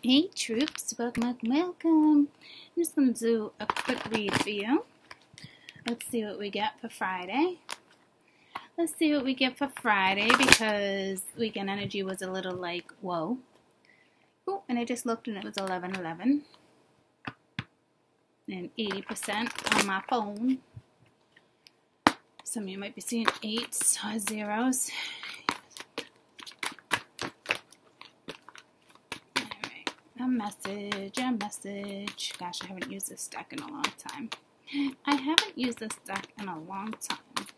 Hey troops, welcome, welcome. I'm just going to do a quick read for you. Let's see what we get for Friday. Let's see what we get for Friday because weekend energy was a little like, whoa. Oh, and I just looked and it was 11 11. And 80% on my phone. Some of you might be seeing eights or zeros. A message, a message. Gosh, I haven't used this deck in a long time. I haven't used this deck in a long time.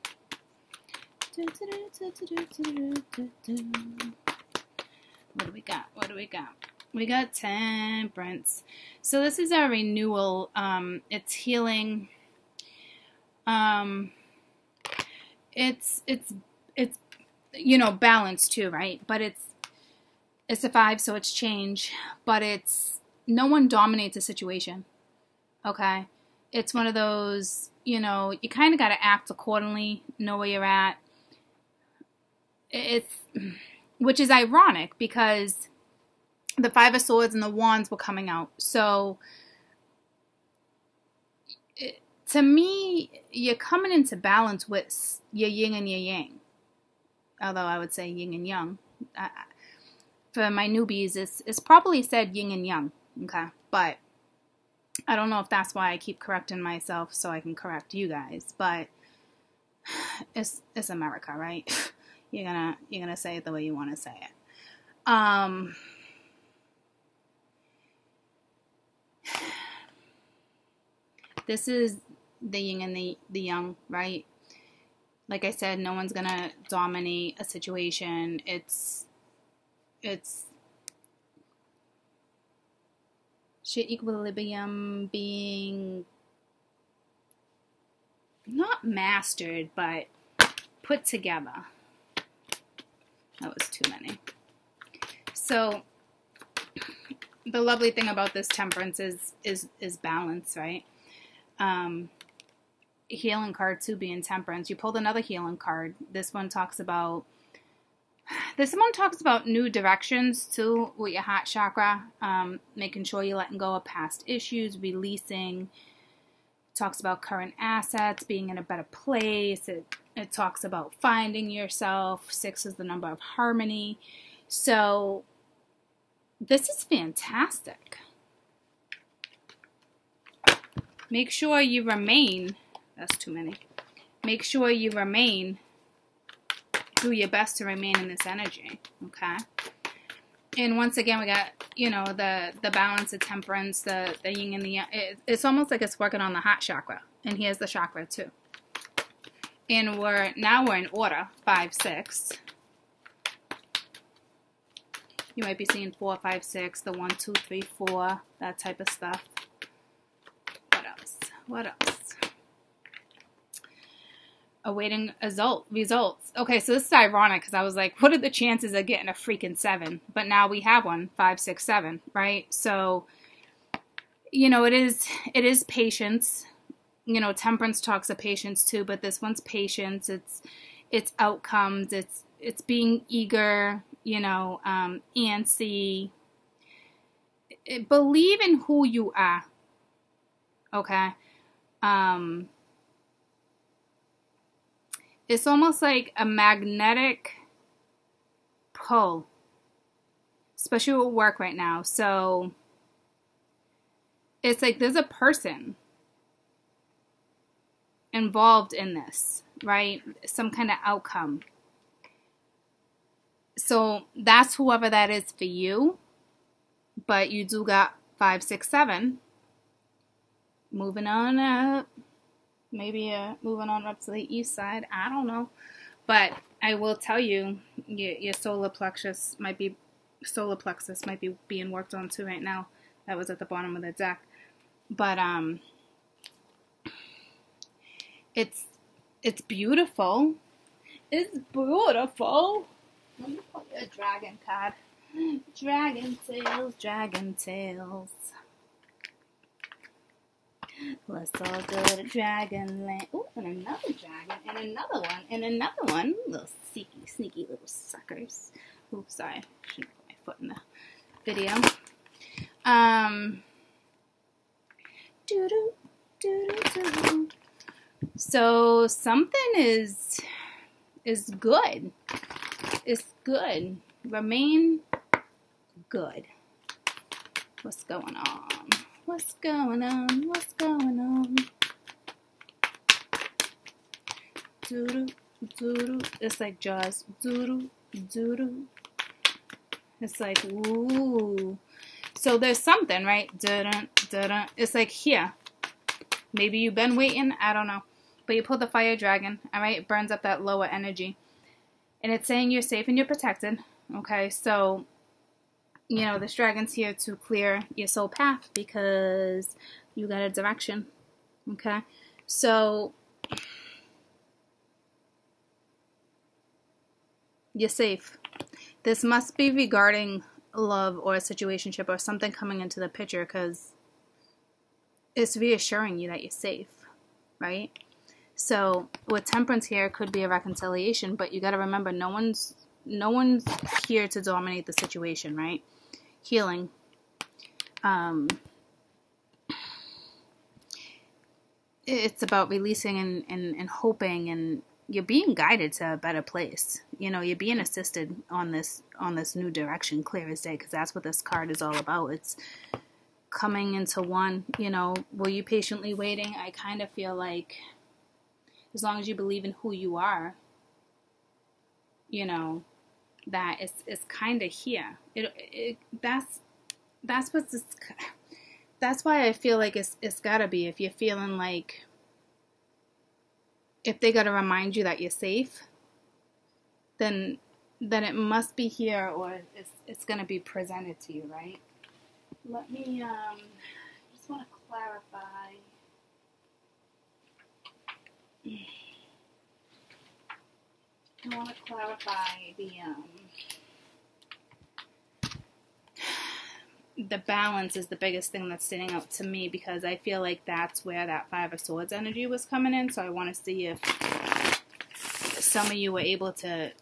What do we got? What do we got? We got temperance. So this is our renewal. Um, it's healing. Um, it's it's it's you know balance too, right? But it's it's a five, so it's change, but it's no one dominates a situation. Okay? It's one of those, you know, you kind of got to act accordingly, know where you're at. It's, which is ironic because the Five of Swords and the Wands were coming out. So, it, to me, you're coming into balance with your yin and your yang. Although I would say yin and yang. I, for my newbies is is probably said yin and yang. Okay, but I don't know if that's why I keep correcting myself so I can correct you guys. But it's it's America, right? You're gonna you're gonna say it the way you want to say it. Um. This is the yin and the, the yang, right? Like I said, no one's gonna dominate a situation. It's it's shit equilibrium being not mastered but put together. That was too many. So the lovely thing about this temperance is is is balance right? Um healing card too being temperance. You pulled another healing card. This one talks about this one talks about new directions too with your heart chakra, um, making sure you're letting go of past issues, releasing. talks about current assets, being in a better place. It, it talks about finding yourself. Six is the number of harmony. So, this is fantastic. Make sure you remain, that's too many. Make sure you remain do your best to remain in this energy, okay? And once again, we got you know the the balance, the temperance, the the yin and the yang. It, it's almost like it's working on the heart chakra, and here's the chakra too. And we're now we're in order five six. You might be seeing four, five, six, the one, two, three, four, that type of stuff. What else? What else? Awaiting result results. Okay, so this is ironic because I was like, what are the chances of getting a freaking seven? But now we have one, five, six, seven, right? So, you know, it is it is patience. You know, temperance talks of patience too, but this one's patience. It's it's outcomes. It's it's being eager. You know, um, antsy. Believe in who you are. Okay. Um, it's almost like a magnetic pull, especially with work right now. So it's like there's a person involved in this, right? Some kind of outcome. So that's whoever that is for you. But you do got five, six, seven. Moving on up maybe uh, moving on up to the east side. I don't know. But I will tell you, your, your solar plexus might be solar plexus might be being worked on too right now. That was at the bottom of the deck. But um it's it's beautiful. It's beautiful. Let me put a dragon card. Dragon tails, dragon tails. Let's all go to Dragonland. Oh, and another dragon, and another one, and another one. Little sneaky, sneaky little suckers. Oops, sorry. Shouldn't put my foot in the video. Um. So something is is good. It's good. Remain good. What's going on? What's going on? What's going on? It's like Jaws. Doodoo, doodoo. It's like, ooh. So there's something, right? It's like here. Maybe you've been waiting. I don't know. But you pull the fire dragon, all right? It burns up that lower energy. And it's saying you're safe and you're protected. Okay, so, you know, this dragon's here to clear your soul path because you got a direction. Okay, so you're safe. This must be regarding love or a situationship or something coming into the picture because it's reassuring you that you're safe, right? So with temperance here could be a reconciliation, but you got to remember no one's no one's here to dominate the situation, right? Healing. Um, it's about releasing and, and, and hoping and you're being guided to a better place. You know, you're being assisted on this on this new direction, clear as day, because that's what this card is all about. It's coming into one. You know, were you patiently waiting? I kind of feel like, as long as you believe in who you are, you know, that it's it's kind of here. It, it that's that's what's that's why I feel like it's it's gotta be if you're feeling like if they got to remind you that you're safe, then then it must be here or it's, it's to be presented to you, right? Let me um, just want to clarify. I want to clarify the um, the balance is the biggest thing that's standing out to me because I feel like that's where that Five of Swords energy was coming in. So I want to see if some of you were able to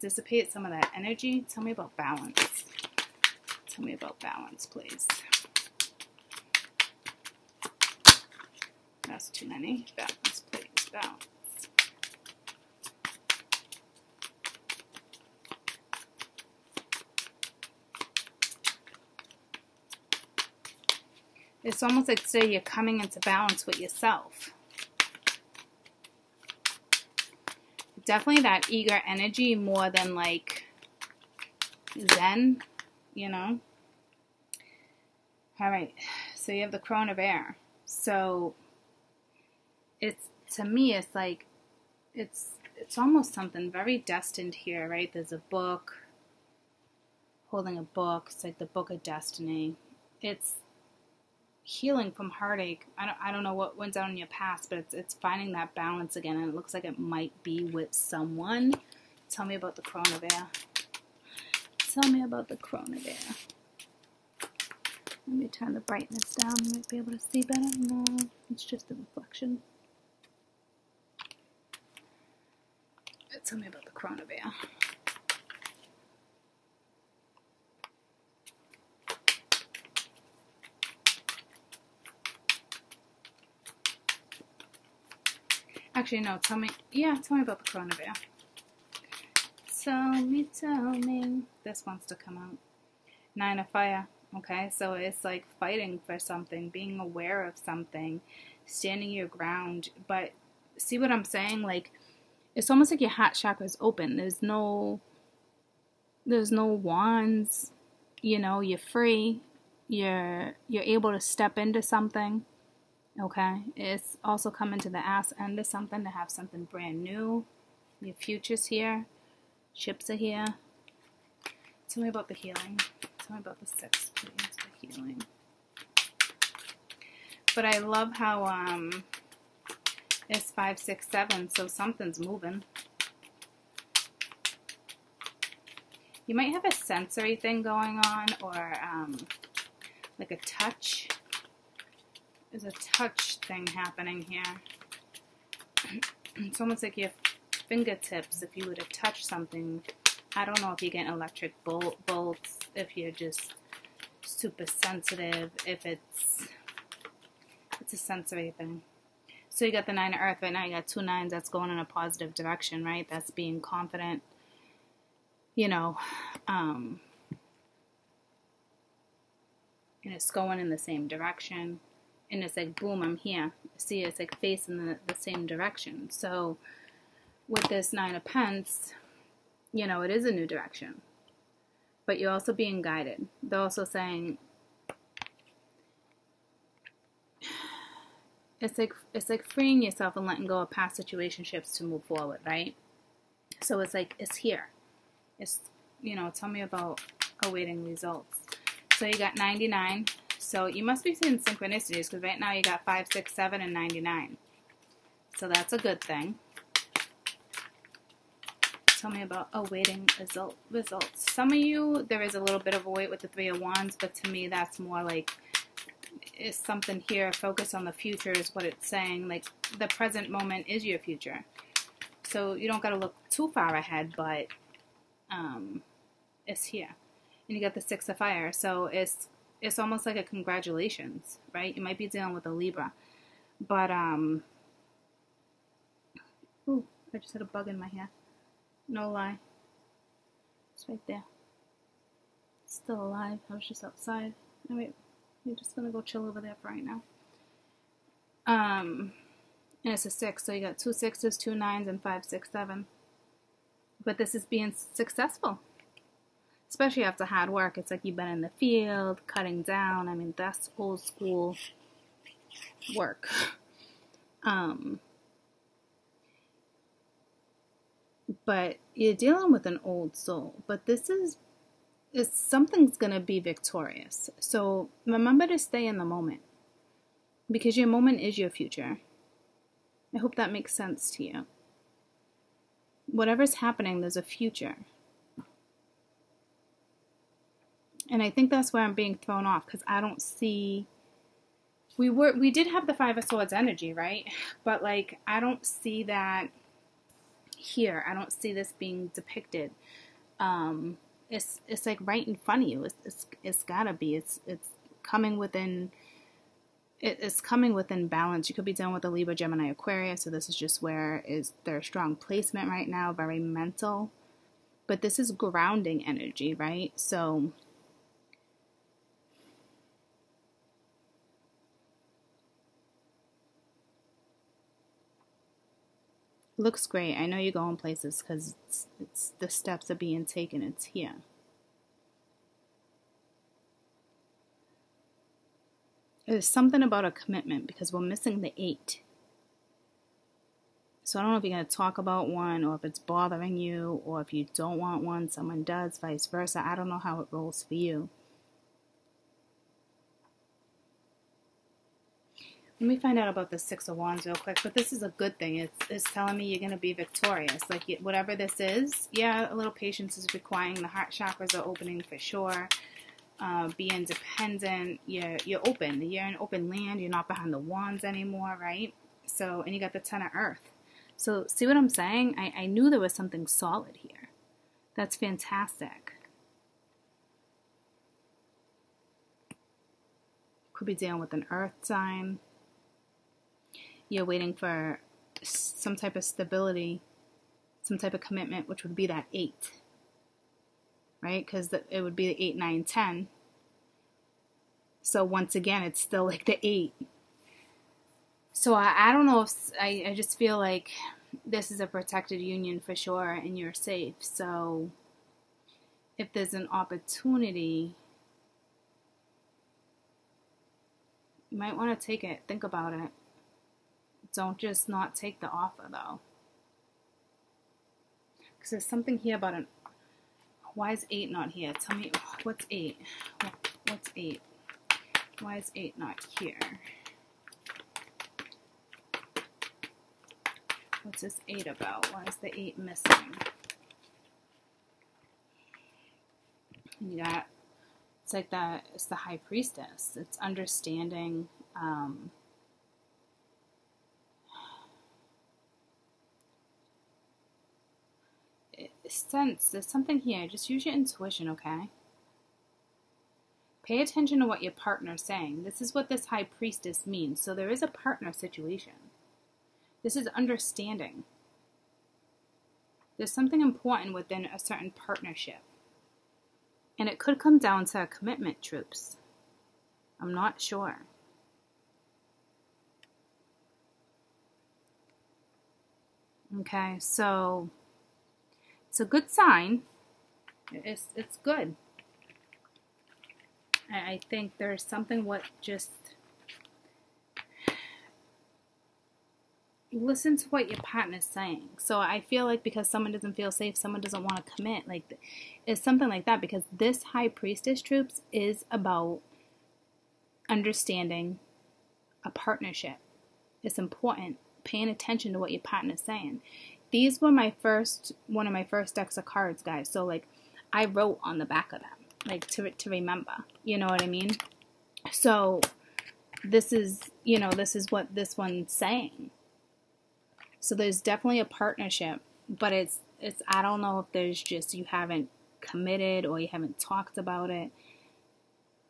dissipate some of that energy. Tell me about balance. Tell me about balance, please. That's too many. Balance, please. Balance. It's almost like say you're coming into balance with yourself. Definitely that eager energy more than like zen, you know. All right, so you have the crone of air. So it's to me, it's like it's it's almost something very destined here, right? There's a book holding a book. It's like the book of destiny. It's healing from heartache. I don't, I don't know what went down in your past, but it's, it's finding that balance again, and it looks like it might be with someone. Tell me about the air. Tell me about the air. Let me turn the brightness down. You might be able to see better. No, it's just a reflection. Tell me about the of Actually, no, tell me. Yeah, tell me about the coronavirus. Tell me, tell me. This wants to come out. Nine of Fire. Okay, so it's like fighting for something, being aware of something, standing your ground. But see what I'm saying? Like, it's almost like your heart chakra is open. There's no, there's no wands. You know, you're free. You're you're able to step into something Okay, it's also coming to the ass end of something to have something brand new. Your future's here, ships are here. Tell me about the healing. Tell me about the six, please. The healing. But I love how um, it's five, six, seven, so something's moving. You might have a sensory thing going on, or um, like a touch there's a touch thing happening here. it's almost like your fingertips, if you were to touch something, I don't know if you're getting electric bolts, if you're just super sensitive, if it's it's a sensory thing. So you got the nine of earth right now. You got two nines. That's going in a positive direction, right? That's being confident. You know, um, and it's going in the same direction. And it's like, boom, I'm here. See, it's like facing the, the same direction. So with this nine of pence, you know, it is a new direction. But you're also being guided. They're also saying, it's like it's like freeing yourself and letting go of past situationships to move forward, right? So it's like it's here. It's you know, tell me about awaiting results. So you got 99. So you must be seeing synchronicities because right now you got 5, 6, 7, and 99. So that's a good thing. Tell me about awaiting result, results. Some of you, there is a little bit of a wait with the Three of Wands, but to me that's more like is something here. Focus on the future is what it's saying. Like the present moment is your future. So you don't got to look too far ahead, but um, it's here. And you got the Six of Fire. So it's it's almost like a congratulations, right? You might be dealing with a Libra. But um Ooh, I just had a bug in my hair. No lie. It's right there. still alive. I was just outside. No wait. I'm just gonna go chill over there for right now. Um, and it's a six, so you got two sixes, two nines, and five, six, seven. But this is being successful, especially after hard work. It's like you've been in the field, cutting down. I mean, that's old school work. Um, but you're dealing with an old soul. But this is is something's going to be victorious. So remember to stay in the moment because your moment is your future. I hope that makes sense to you. Whatever's happening, there's a future. And I think that's where I'm being thrown off because I don't see we were we did have the 5 of swords energy, right? But like I don't see that here. I don't see this being depicted. Um it's it's like right in front of you. It's it's, it's gotta be. It's it's coming within. It, it's coming within balance. You could be dealing with a Libra, Gemini, Aquarius. So this is just where is their strong placement right now. Very mental, but this is grounding energy, right? So. Looks great. I know you're going places because it's, it's the steps are being taken. It's here. There's something about a commitment because we're missing the eight. So I don't know if you're going to talk about one or if it's bothering you or if you don't want one, someone does, vice versa. I don't know how it rolls for you. Let me find out about the Six of Wands real quick. But this is a good thing. It's, it's telling me you're going to be victorious. Like, whatever this is, yeah, a little patience is requiring. The heart chakras are opening for sure. Uh, be independent. You're, you're open. You're in open land. You're not behind the wands anymore, right? So, and you got the Ten of Earth. So, see what I'm saying? I, I knew there was something solid here. That's fantastic. Could be dealing with an earth sign you're waiting for some type of stability, some type of commitment, which would be that eight, right? Because it would be the eight, nine, ten. So once again, it's still like the eight. So I, I don't know if I, I just feel like this is a protected union for sure and you're safe. So if there's an opportunity, you might want to take it, think about it. Don't just not take the offer though. Because there's something here about an. Why is 8 not here? Tell me, what's 8? What's 8? Why is 8 not here? What's this 8 about? Why is the 8 missing? You got, it's like that, it's the high priestess. It's understanding, um, sense. There's something here. Just use your intuition, okay? Pay attention to what your partner's saying. This is what this high priestess means. So there is a partner situation. This is understanding. There's something important within a certain partnership. And it could come down to a commitment troops. I'm not sure. Okay, so it's a good sign. It's it's good. I think there's something what just listen to what your partner's saying. So I feel like because someone doesn't feel safe, someone doesn't want to commit, like it's something like that. Because this high priestess troops is about understanding a partnership. It's important paying attention to what your partner's saying. These were my first one of my first decks of cards, guys. So like I wrote on the back of them, like to to remember. You know what I mean? So this is, you know, this is what this one's saying. So there's definitely a partnership, but it's it's I don't know if there's just you haven't committed or you haven't talked about it.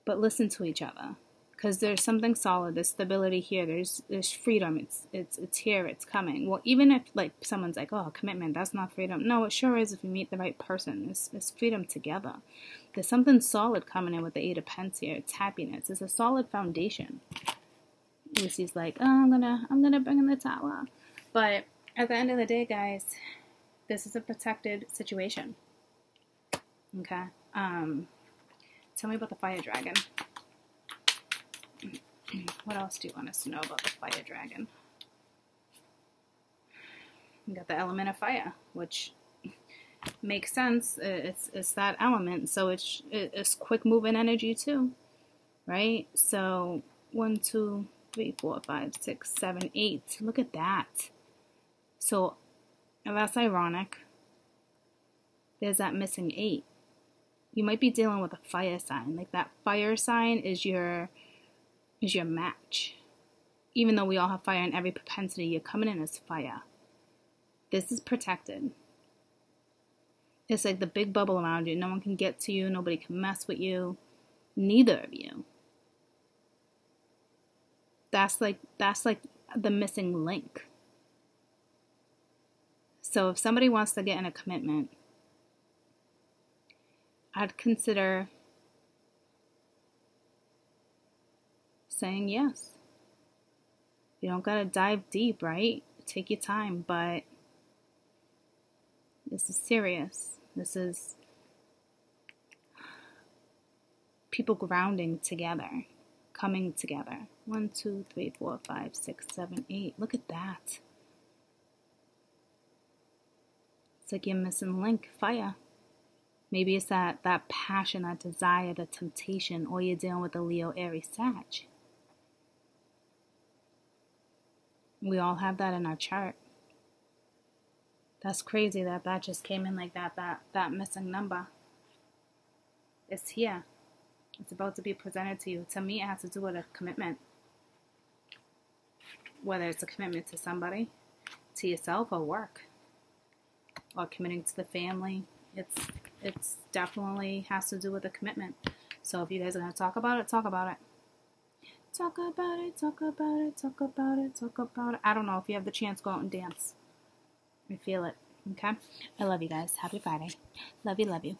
But listen to each other because there's something solid there's stability here there's there's freedom it's it's it's here it's coming. Well even if like someone's like oh commitment that's not freedom. No it sure is if you meet the right person. It's, it's freedom together. There's something solid coming in with the eight of pence here. It's happiness. It's a solid foundation. Lucy's like oh i'm gonna i'm gonna bring in the tower but at the end of the day guys this is a protected situation. Okay? Um tell me about the fire dragon what else do you want us to know about the fire dragon? You got the element of fire, which makes sense. It's it's that element, so it's it's quick moving energy too, right? So one, two, three, four, five, six, seven, eight. Look at that. So that's ironic. There's that missing eight. You might be dealing with a fire sign. Like that fire sign is your is your match. Even though we all have fire in every propensity, you're coming in as fire. This is protected. It's like the big bubble around you. No one can get to you, nobody can mess with you. Neither of you. That's like that's like the missing link. So if somebody wants to get in a commitment, I'd consider saying yes. You don't gotta dive deep, right? Take your time, but this is serious. This is people grounding together, coming together. One, two, three, four, five, six, seven, eight. Look at that. It's like you're missing link, fire. Maybe it's that, that passion, that desire, the temptation, or you're dealing with a Leo, Aries, Sag. We all have that in our chart. That's crazy that that just came in like that, that, that missing number. It's here. It's about to be presented to you. To me, it has to do with a commitment. Whether it's a commitment to somebody, to yourself, or work, or committing to the family. It's it's definitely has to do with a commitment. So if you guys are gonna talk about it, talk about it. Talk about it, talk about it, talk about it, talk about it. I don't know if you have the chance, go out and dance. I feel it. Okay? I love you guys. Happy Friday. Love you, love you.